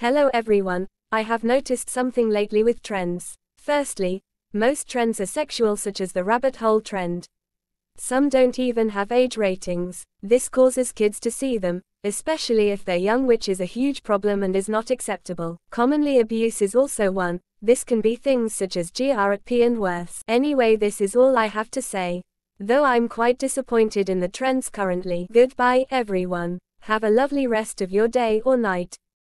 Hello everyone, I have noticed something lately with trends. Firstly, most trends are sexual, such as the rabbit hole trend. Some don't even have age ratings. This causes kids to see them, especially if they're young, which is a huge problem and is not acceptable. Commonly, abuse is also one. This can be things such as GRP and worse. Anyway, this is all I have to say. Though I'm quite disappointed in the trends currently. Goodbye, everyone. Have a lovely rest of your day or night.